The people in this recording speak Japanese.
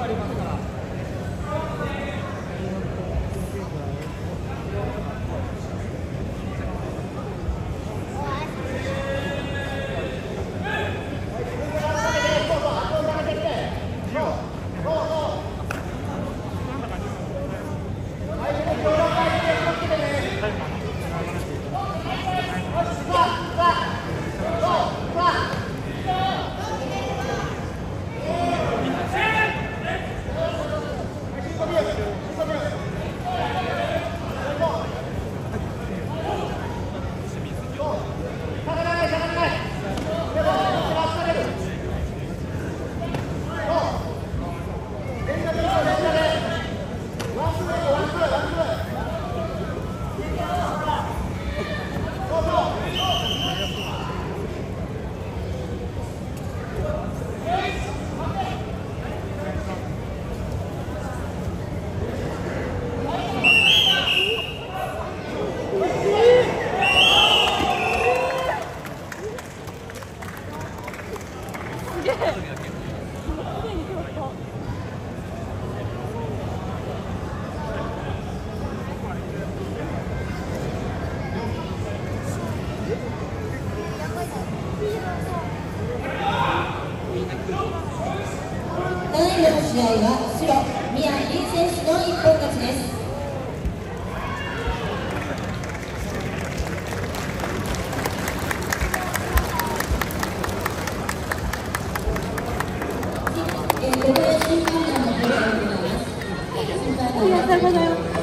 あります。第2の試合は白宮凛選手の一本勝ちです。ありがとうございます。